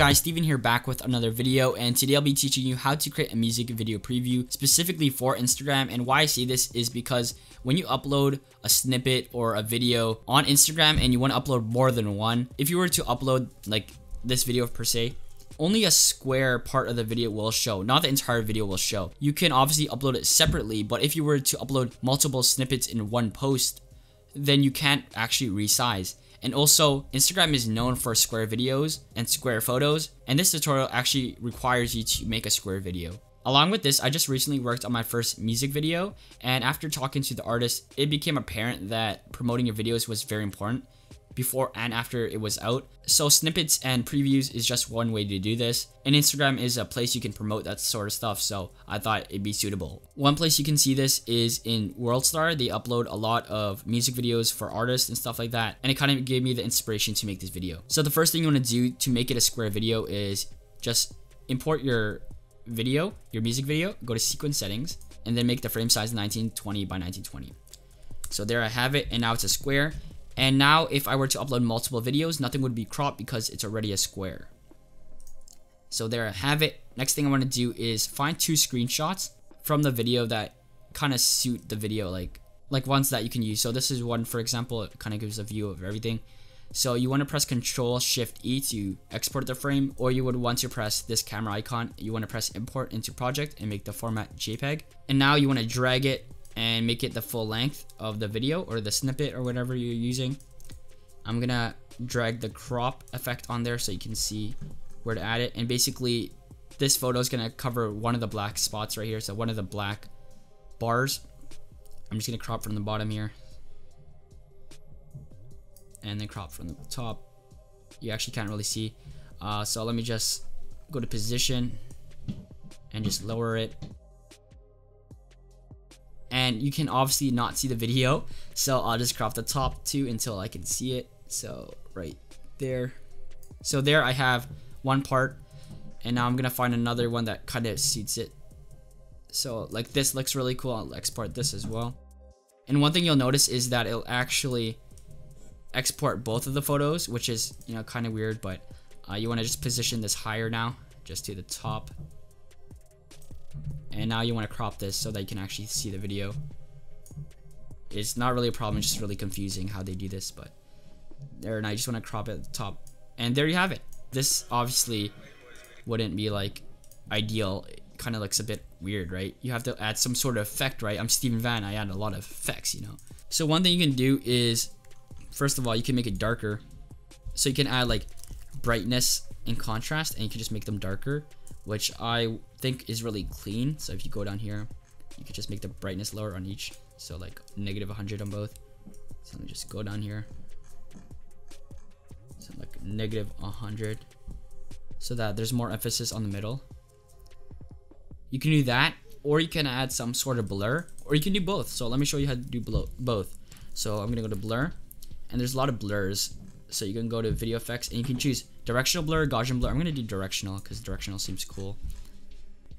guys, Steven here back with another video and today I'll be teaching you how to create a music video preview specifically for Instagram and why I say this is because when you upload a snippet or a video on Instagram and you want to upload more than one, if you were to upload like this video per se, only a square part of the video will show, not the entire video will show. You can obviously upload it separately, but if you were to upload multiple snippets in one post, then you can't actually resize. And also, Instagram is known for square videos and square photos, and this tutorial actually requires you to make a square video. Along with this, I just recently worked on my first music video, and after talking to the artist, it became apparent that promoting your videos was very important before and after it was out. So snippets and previews is just one way to do this. And Instagram is a place you can promote that sort of stuff, so I thought it'd be suitable. One place you can see this is in WorldStar. They upload a lot of music videos for artists and stuff like that. And it kind of gave me the inspiration to make this video. So the first thing you want to do to make it a square video is just import your video, your music video, go to sequence settings, and then make the frame size 1920 by 1920. So there I have it, and now it's a square. And now if I were to upload multiple videos, nothing would be cropped because it's already a square. So there I have it. Next thing I want to do is find two screenshots from the video that kind of suit the video, like like ones that you can use. So this is one, for example, it kind of gives a view of everything. So you want to press Control Shift E to export the frame, or you would want to press this camera icon. You want to press Import into Project and make the format JPEG. And now you want to drag it and make it the full length of the video or the snippet or whatever you're using. I'm gonna drag the crop effect on there so you can see where to add it. And basically, this photo is gonna cover one of the black spots right here. So one of the black bars. I'm just gonna crop from the bottom here. And then crop from the top. You actually can't really see. Uh, so let me just go to position and just lower it and you can obviously not see the video. So I'll just crop the top two until I can see it. So right there. So there I have one part and now I'm gonna find another one that kind of suits it. So like this looks really cool I'll export this as well. And one thing you'll notice is that it'll actually export both of the photos which is you know kind of weird but uh, you want to just position this higher now just to the top and now you want to crop this so that you can actually see the video. It's not really a problem, it's just really confusing how they do this, but there, and I just want to crop it at the top. And there you have it. This obviously wouldn't be like ideal. It kind of looks a bit weird, right? You have to add some sort of effect, right? I'm Steven Van, I add a lot of effects, you know? So one thing you can do is, first of all, you can make it darker. So you can add like brightness and contrast, and you can just make them darker which I think is really clean. So if you go down here, you can just make the brightness lower on each. So like negative 100 on both. So let me just go down here. So like negative 100 so that there's more emphasis on the middle. You can do that or you can add some sort of blur or you can do both. So let me show you how to do both. So I'm gonna go to blur and there's a lot of blurs so you can go to video effects and you can choose directional blur, Gaussian blur. I'm gonna do directional because directional seems cool.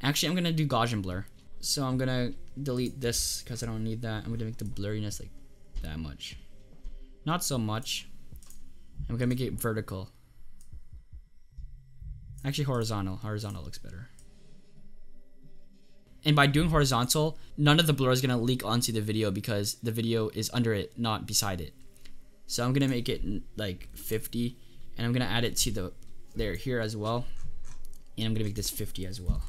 Actually, I'm gonna do Gaussian blur. So I'm gonna delete this because I don't need that. I'm gonna make the blurriness like that much. Not so much. I'm gonna make it vertical. Actually horizontal. Horizontal looks better. And by doing horizontal, none of the blur is gonna leak onto the video because the video is under it, not beside it. So I'm gonna make it like 50 and I'm gonna add it to the layer here as well. And I'm gonna make this 50 as well.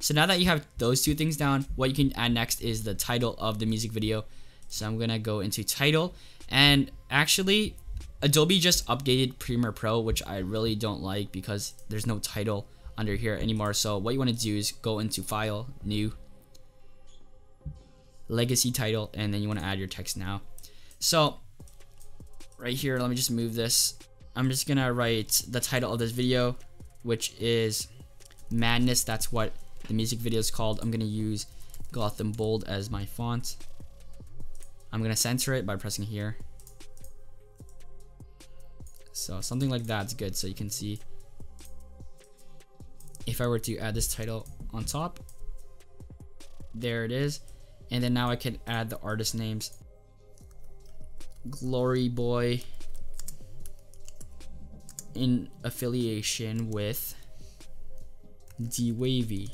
So now that you have those two things down, what you can add next is the title of the music video. So I'm gonna go into title and actually Adobe just updated Premiere Pro, which I really don't like because there's no title under here anymore. So what you want to do is go into File, New, Legacy Title, and then you want to add your text now. So right here, let me just move this. I'm just gonna write the title of this video, which is Madness. That's what the music video is called. I'm gonna use Gotham Bold as my font. I'm gonna center it by pressing here. So something like that's good so you can see if I were to add this title on top there it is and then now I can add the artist names Glory Boy in affiliation with DWavy.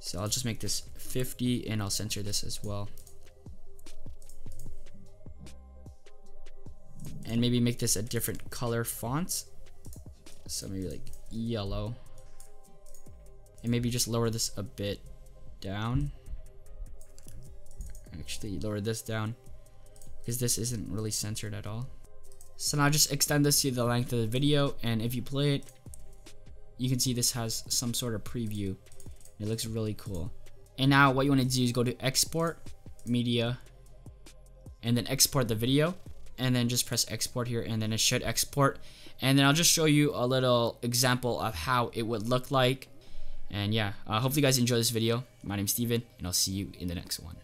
So I'll just make this 50 and I'll censor this as well. And maybe make this a different color font. So maybe like yellow. And maybe just lower this a bit down. Actually lower this down because this isn't really censored at all. So now just extend this to the length of the video and if you play it, you can see this has some sort of preview. It looks really cool. And now what you want to do is go to export media and then export the video and then just press export here and then it should export and then I'll just show you a little example of how it would look like and yeah uh, hopefully you guys enjoy this video my name's Steven and I'll see you in the next one